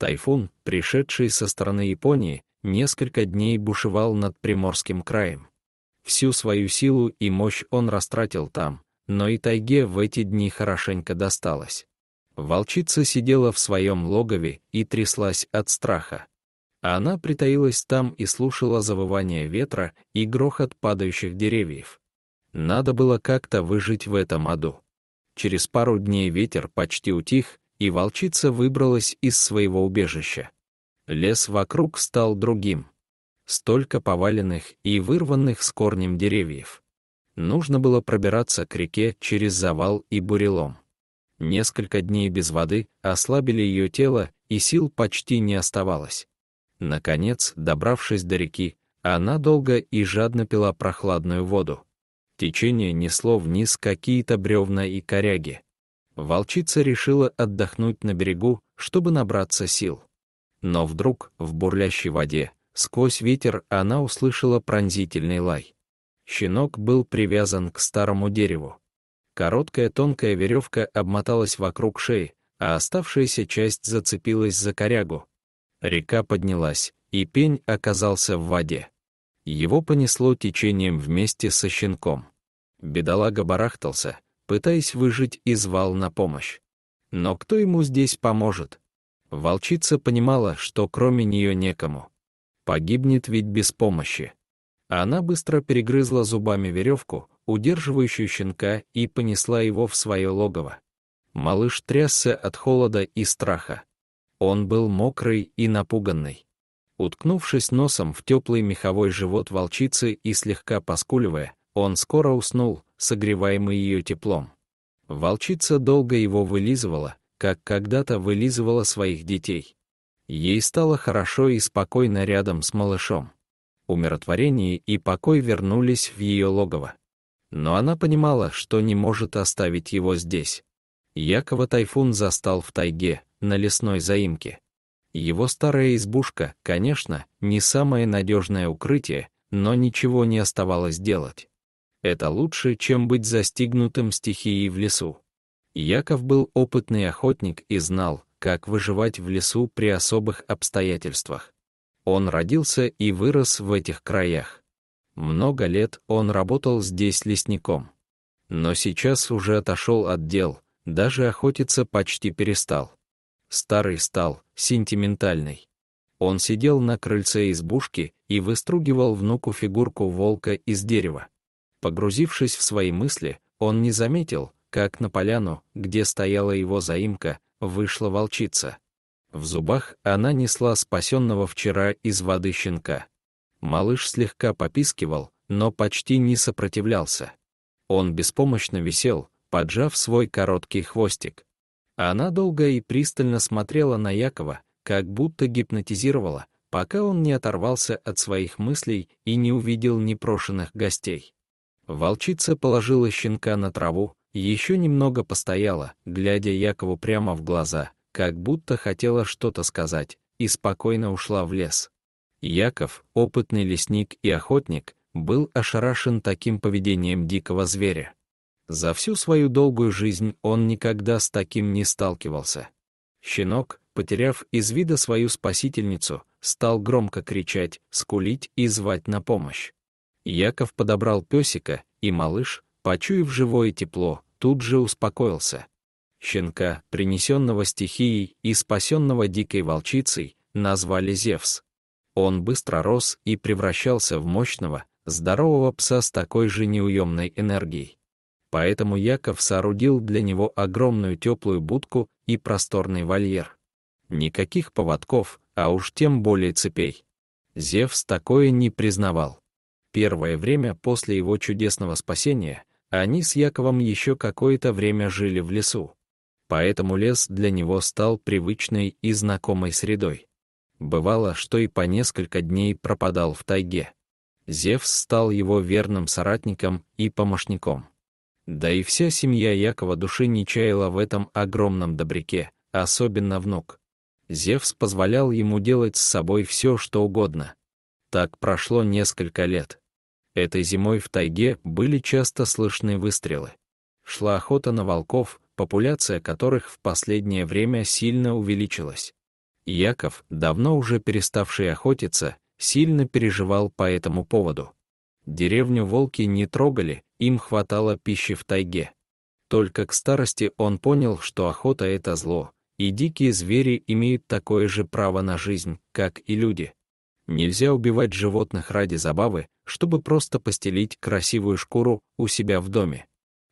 Тайфун, пришедший со стороны Японии, несколько дней бушевал над Приморским краем. Всю свою силу и мощь он растратил там, но и тайге в эти дни хорошенько досталось. Волчица сидела в своем логове и тряслась от страха. Она притаилась там и слушала завывание ветра и грохот падающих деревьев. Надо было как-то выжить в этом аду. Через пару дней ветер почти утих, и волчица выбралась из своего убежища. Лес вокруг стал другим. Столько поваленных и вырванных с корнем деревьев. Нужно было пробираться к реке через завал и бурелом. Несколько дней без воды ослабили ее тело, и сил почти не оставалось. Наконец, добравшись до реки, она долго и жадно пила прохладную воду. Течение несло вниз какие-то бревна и коряги. Волчица решила отдохнуть на берегу, чтобы набраться сил. Но вдруг, в бурлящей воде, сквозь ветер она услышала пронзительный лай. Щенок был привязан к старому дереву. Короткая тонкая веревка обмоталась вокруг шеи, а оставшаяся часть зацепилась за корягу. Река поднялась, и пень оказался в воде. Его понесло течением вместе со щенком. Бедолага барахтался, пытаясь выжить и звал на помощь. Но кто ему здесь поможет? Волчица понимала, что кроме нее некому. Погибнет ведь без помощи. Она быстро перегрызла зубами веревку, удерживающую щенка, и понесла его в свое логово. Малыш трясся от холода и страха. Он был мокрый и напуганный. Уткнувшись носом в теплый меховой живот волчицы и слегка поскуливая, он скоро уснул, согреваемый ее теплом. Волчица долго его вылизывала, как когда-то вылизывала своих детей. Ей стало хорошо и спокойно рядом с малышом. Умиротворение и покой вернулись в ее логово но она понимала, что не может оставить его здесь. Якова тайфун застал в тайге, на лесной заимке. Его старая избушка, конечно, не самое надежное укрытие, но ничего не оставалось делать. Это лучше, чем быть застигнутым стихией в лесу. Яков был опытный охотник и знал, как выживать в лесу при особых обстоятельствах. Он родился и вырос в этих краях. Много лет он работал здесь лесником. Но сейчас уже отошел от дел, даже охотиться почти перестал. Старый стал, сентиментальный. Он сидел на крыльце избушки и выстругивал внуку фигурку волка из дерева. Погрузившись в свои мысли, он не заметил, как на поляну, где стояла его заимка, вышла волчица. В зубах она несла спасенного вчера из воды щенка. Малыш слегка попискивал, но почти не сопротивлялся. Он беспомощно висел, поджав свой короткий хвостик. Она долго и пристально смотрела на Якова, как будто гипнотизировала, пока он не оторвался от своих мыслей и не увидел непрошенных гостей. Волчица положила щенка на траву, еще немного постояла, глядя Якову прямо в глаза, как будто хотела что-то сказать, и спокойно ушла в лес. Яков, опытный лесник и охотник, был ошарашен таким поведением дикого зверя. За всю свою долгую жизнь он никогда с таким не сталкивался. Щенок, потеряв из вида свою спасительницу, стал громко кричать, скулить и звать на помощь. Яков подобрал песика, и малыш, почуяв живое тепло, тут же успокоился. Щенка, принесенного стихией и спасенного дикой волчицей, назвали Зевс. Он быстро рос и превращался в мощного, здорового пса с такой же неуемной энергией. Поэтому Яков соорудил для него огромную теплую будку и просторный вольер. Никаких поводков, а уж тем более цепей. Зевс такое не признавал. Первое время после его чудесного спасения они с Яковом еще какое-то время жили в лесу. Поэтому лес для него стал привычной и знакомой средой. Бывало, что и по несколько дней пропадал в тайге. Зевс стал его верным соратником и помощником. Да и вся семья Якова души не чаяла в этом огромном добряке, особенно внук. Зевс позволял ему делать с собой все, что угодно. Так прошло несколько лет. Этой зимой в тайге были часто слышны выстрелы. Шла охота на волков, популяция которых в последнее время сильно увеличилась. Яков, давно уже переставший охотиться, сильно переживал по этому поводу. Деревню волки не трогали, им хватало пищи в тайге. Только к старости он понял, что охота — это зло, и дикие звери имеют такое же право на жизнь, как и люди. Нельзя убивать животных ради забавы, чтобы просто постелить красивую шкуру у себя в доме.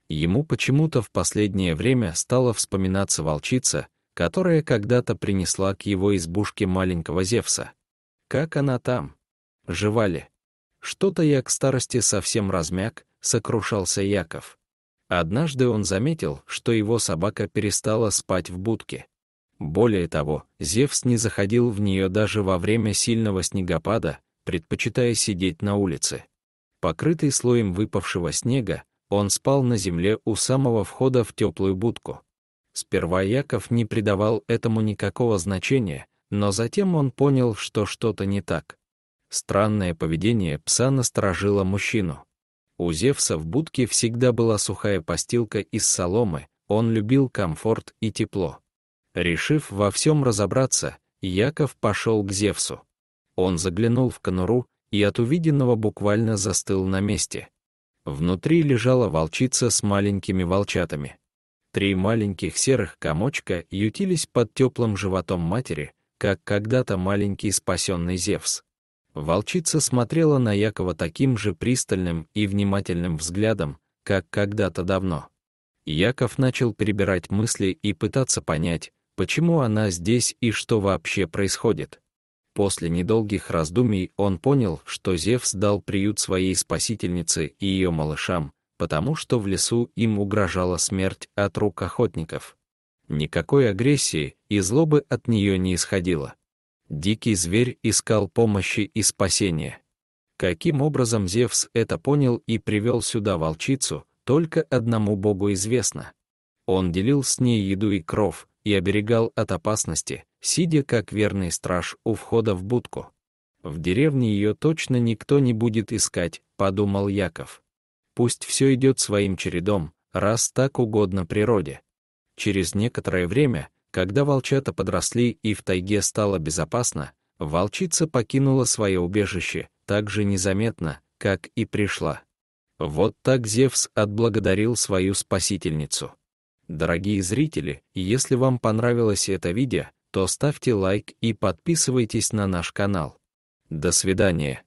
Ему почему-то в последнее время стала вспоминаться волчица, которая когда-то принесла к его избушке маленького Зевса. Как она там? Жива ли? Что-то я к старости совсем размяк, сокрушался Яков. Однажды он заметил, что его собака перестала спать в будке. Более того, Зевс не заходил в нее даже во время сильного снегопада, предпочитая сидеть на улице. Покрытый слоем выпавшего снега, он спал на земле у самого входа в теплую будку. Сперва Яков не придавал этому никакого значения, но затем он понял, что что-то не так. Странное поведение пса насторожило мужчину. У Зевса в будке всегда была сухая постилка из соломы, он любил комфорт и тепло. Решив во всем разобраться, Яков пошел к Зевсу. Он заглянул в конуру и от увиденного буквально застыл на месте. Внутри лежала волчица с маленькими волчатами. Три маленьких серых комочка ютились под теплым животом матери, как когда-то маленький спасенный Зевс. Волчица смотрела на Якова таким же пристальным и внимательным взглядом, как когда-то давно. Яков начал перебирать мысли и пытаться понять, почему она здесь и что вообще происходит. После недолгих раздумий он понял, что Зевс дал приют своей спасительнице и ее малышам, потому что в лесу им угрожала смерть от рук охотников. Никакой агрессии и злобы от нее не исходило. Дикий зверь искал помощи и спасения. Каким образом Зевс это понял и привел сюда волчицу, только одному богу известно. Он делил с ней еду и кров, и оберегал от опасности, сидя как верный страж у входа в будку. В деревне ее точно никто не будет искать, подумал Яков. Пусть все идет своим чередом, раз так угодно природе. Через некоторое время, когда волчата подросли и в тайге стало безопасно, волчица покинула свое убежище так же незаметно, как и пришла. Вот так Зевс отблагодарил свою спасительницу. Дорогие зрители, если вам понравилось это видео, то ставьте лайк и подписывайтесь на наш канал. До свидания.